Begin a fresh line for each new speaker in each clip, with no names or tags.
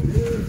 Yeah.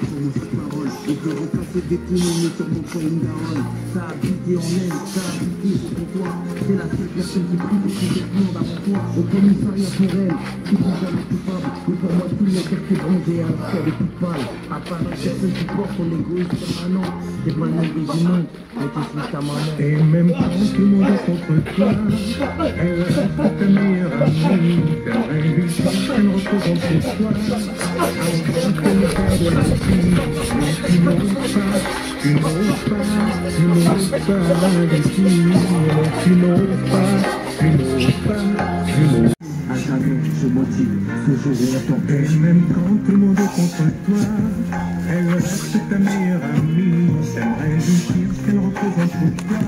Je peux repasser des coups mais mon coin une daronne Ça a piqué en elle, piqué sur ton toit C'est la seule personne qui prie pour que je monde avant toi Au commissariat pour elle, qui sont jamais coupables Mais pour moi tout le monde est bronzé à la des coups pâles À part la personne qui porte son égoïsme permanent C'est pas le même du monde, mais tu suis ta maman
Et même quand tout le monde est contre toi, elle reste ta meilleure amie. T'as réussi, elle représente pour toi. Tu n'oses pas, tu n'oses pas, tu n'oses pas. Tu n'oses pas, tu n'oses pas,
À jamais je motive, jour où on t'en
Et même quand tout le monde est contre toi, elle reste ta meilleure amie. T'aimerais dire ce qu'elle représente pour toi.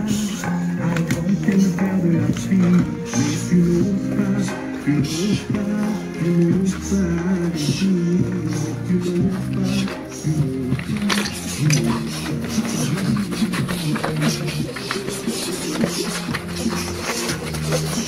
Avant qu'elle ne perde la fille, mais tu n'oses pas, tu n'oses pas, tu n'oses pas, ici. Tu n'oses pas, Thank you.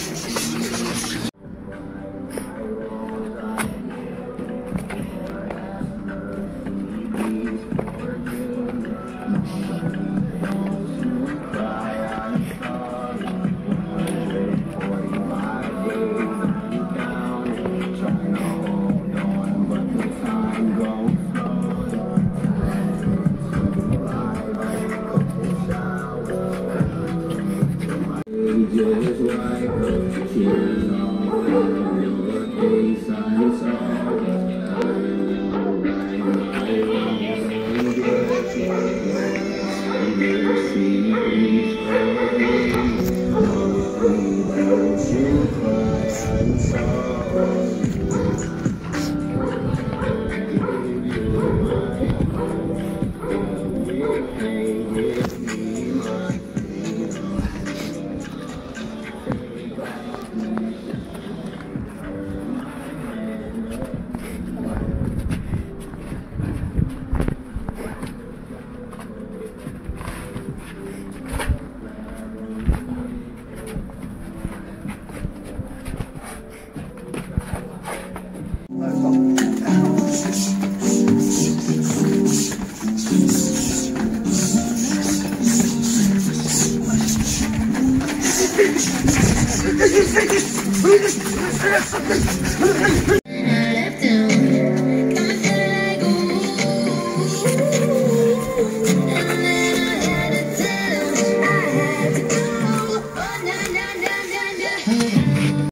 Left